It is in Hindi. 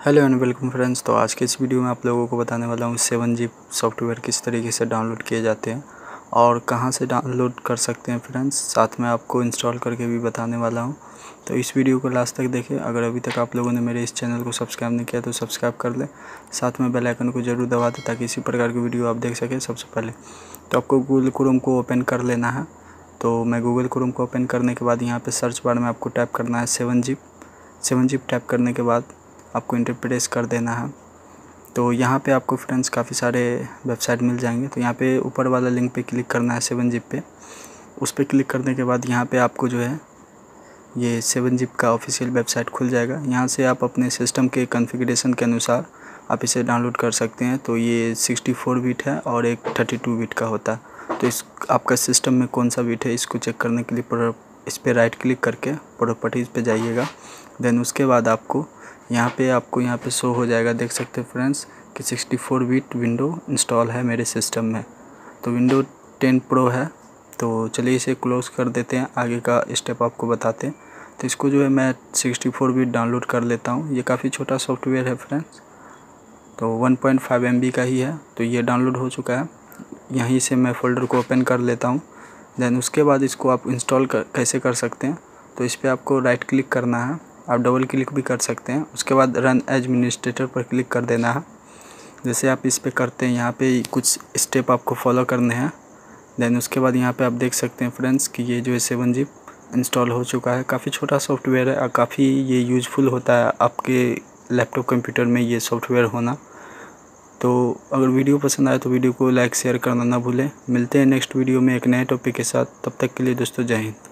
हेलो एंड वेलकम फ्रेंड्स तो आज के इस वीडियो में आप लोगों को बताने वाला हूँ सेवन जी सॉफ्टवेयर किस तरीके से डाउनलोड किए जाते हैं और कहाँ से डाउनलोड कर सकते हैं फ्रेंड्स साथ में आपको इंस्टॉल करके भी बताने वाला हूँ। तो इस वीडियो को लास्ट तक देखें। अगर अभी तक आप लोगों ने मेरे इस चैनल को सब्सक्राइब नहीं किया तो सब्सक्राइब कर लें। साथ में बेलाइकन को ज़रूर दबा दें ताकि इसी प्रकार की वीडियो आप देख सकें सबसे पहले। तो आपको गूगल क्रोम को ओपन कर लेना है। तो मैं गूगल क्रोम को ओपन करने के बाद यहाँ पर सर्च बार में आपको टाइप करना है seven zip seven zip type करने के बाद आपको इंटरप्रेस कर देना है। तो यहाँ पे आपको फ्रेंड्स काफ़ी सारे वेबसाइट मिल जाएँगे। तो यहाँ पे ऊपर वाला लिंक पे क्लिक करना है सेवन जिप पे। उस पर क्लिक करने के बाद यहाँ पे आपको जो है, ये सेवन जिप का ऑफिशियल वेबसाइट खुल जाएगा। यहाँ से आप अपने सिस्टम के कॉन्फ़िगरेशन के अनुसार आप इसे डाउनलोड कर सकते हैं। तो ये 64 बीट है और एक 32 बीट का होता है। तो इस, आपका सिस्टम में कौन सा बीट है, इसको चेक करने के लिए इस पर राइट क्लिक करके प्रॉपर्टीज़ पे जाइएगा। देन उसके बाद आपको यहाँ पे आपको यहाँ पे शो हो जाएगा, देख सकते हैं फ्रेंड्स कि 64 बिट विंडो इंस्टॉल है मेरे सिस्टम में। तो विंडो 10 प्रो है तो चलिए इसे क्लोज़ कर देते हैं, आगे का स्टेप आपको बताते हैं। तो इसको जो है मैं 64 बिट डाउनलोड कर लेता हूँ। ये काफ़ी छोटा सॉफ्टवेयर है फ्रेंड्स तो 1.5 पॉइंट का ही है तो ये डाउनलोड हो चुका है। यहीं से मैं फ़ोल्डर को ओपन कर लेता हूँ। देन उसके बाद इसको आप इंस्टॉल कैसे कर सकते हैं? तो इस पर आपको राइट क्लिक करना है। आप डबल क्लिक भी कर सकते हैं। उसके बाद रन एडमिनिस्ट्रेटर पर क्लिक कर देना है। जैसे आप इस पर करते हैं, यहाँ पे कुछ स्टेप आपको फॉलो करने हैं। देन उसके बाद यहाँ पे आप देख सकते हैं फ्रेंड्स कि ये जो है सेवन जी इंस्टॉल हो चुका है। काफ़ी छोटा सॉफ्टवेयर है और काफ़ी ये यूजफुल होता है आपके लैपटॉप कंप्यूटर में ये सॉफ्टवेयर होना। तो अगर वीडियो पसंद आए तो वीडियो को लाइक शेयर करना ना भूलें। मिलते हैं नेक्स्ट वीडियो में एक नए टॉपिक के साथ। तब तक के लिए दोस्तों जय हिंद।